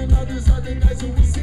and others are the guys who will see.